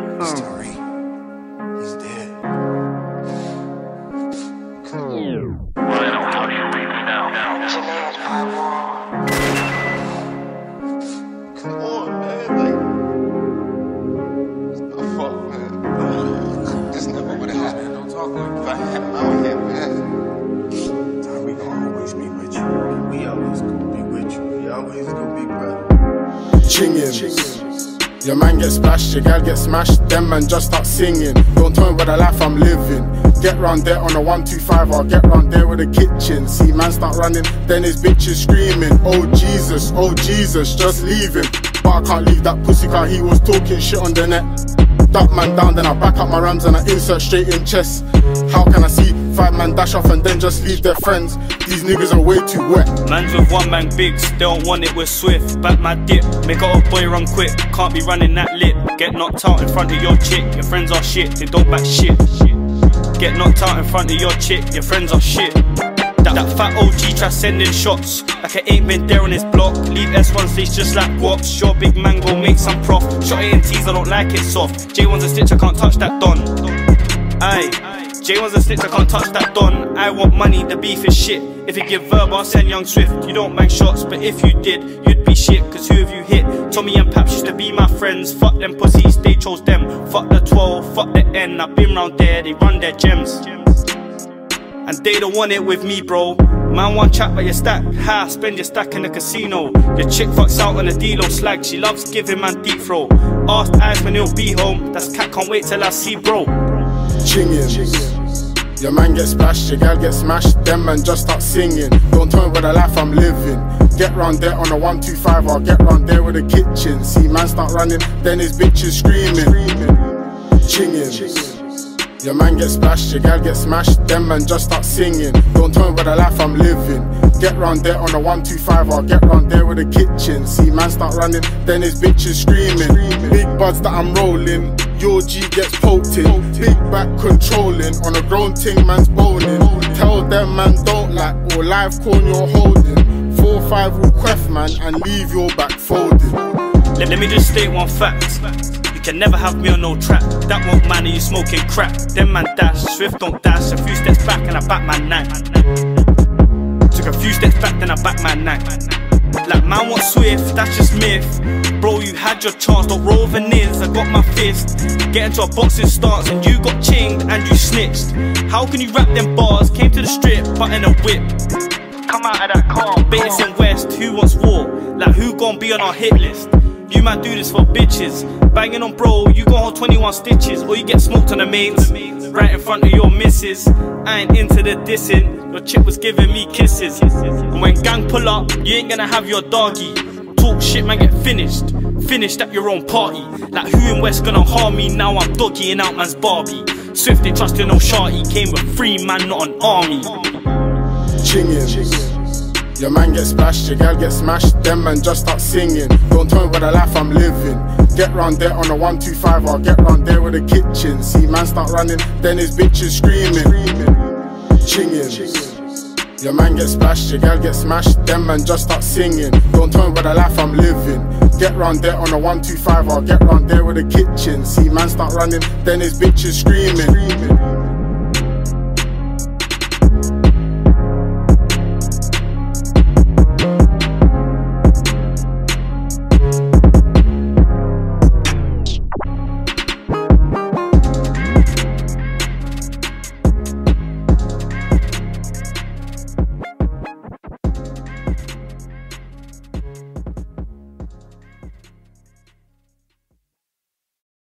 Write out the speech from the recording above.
this song? Story. He's dead. Come on, man. Like, oh, fuck, man. This never would have happened. Don't talk like if I had out here, man. Time we gonna always be with you. We always gonna be with you. We always gonna be brother. Chinging. Your man gets splashed, your gal gets smashed, them man just start singing. Don't tell me about the life I'm living. Get round there on a 125, I'll get round there with a kitchen. See man start running, then his bitches screaming. Oh Jesus, oh Jesus, just leave him. But I can't leave that pussy car, he was talking shit on the net. Duck man down, then I back up my rams and I insert straight in chest. How can I see five man dash off and then just leave their friends? These niggas are way too wet. Man's with one man Bigz, they don't want it, we're swift. Back my dip, make a old boy run quick. Can't be running that lit. Get knocked out in front of your chick, your friends are shit, they don't back shit. Get knocked out in front of your chick, your friends are shit. That, fat OG try sending shots like I ain't been there on his block. Leave S1 face just like wops. Sure, big man go make some prof. Shot it in T's, I don't like it soft. J1's a stitch, I can't touch that don. Aye. J1's a stitch, I can't touch that don. I want money, the beef is shit. If you give verb, I'll send young Swift. You don't bang shots, but if you did, you'd be shit. Cause who have you hit? Tommy and Paps used to be my friends. Fuck them pussies, they chose them. Fuck the 12, fuck the N. I've been round there, they run their gems. And they don't want it with me, bro. Man, one chat but your stack. Ha, spend your stack in the casino. Your chick fucks out on a deal slag. She loves giving man deep throw. Asked eyes when he'll be home. That's cat, can't wait till I see bro. chinging. Your man gets splashed, your gal gets smashed, them man just start singing. Don't tell me about the life I'm living. Get round there on a 125, I'll get round there with a kitchen. See man start running, then his bitches screaming. Chinging. Your man gets splashed, your gal gets smashed, them man just start singing. Don't tell me about the life I'm living. Get round there on a 125, I'll get round there with a kitchen. See man start running, then his bitches screaming. Big buds that I'm rolling, your G gets poked in. Big back controlling, on a grown ting man's boning. Tell them man don't like, or live corn you're holding. 4-5 will queff man and leave your back folded. Let, let me just state one fact. Can never have me on no track. That won't man, you smoking crap. Them man dash, Swift don't dash. A few steps back and I back my nine. Took a few steps back, then I back my nine. Like man, what Swift? That's just myth. Bro, you had your chance, don't roll the. I got my fist. Get into a boxing stance and you got chinged and you snitched. How can you rap them bars? Came to the strip, but in a whip. Come out of that car. Bates in West, who wants war? Like who gon' be on our hit list? You might do this for bitches. Banging on bro, you gon' hold 21 stitches. Or you get smoked on the mains. Right in front of your missus. I ain't into the dissing. Your chick was giving me kisses. And when gang pull up, you ain't gonna have your doggy. Talk shit, man, get finished. Finished at your own party. Like who in West gonna harm me? Now I'm doggying out man's Barbie. Swift ain't trusting no shorty. Came with three man, not an army. chinging. Your man gets splashed, your girl gets smashed, them man just start singing. Don't tell me about the life I'm living. Get round there on a 125, I'll get round there with a kitchen. See man start running, then his bitches screaming. Chinging. Your man gets splashed, your girl gets smashed, them man just start singing. Don't tell me about the life I'm living. Get round there on a 125, I'll get round there with a kitchen. See man start running, then his bitches screaming.